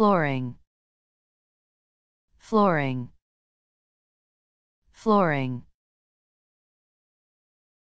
flooring. Flooring. Flooring.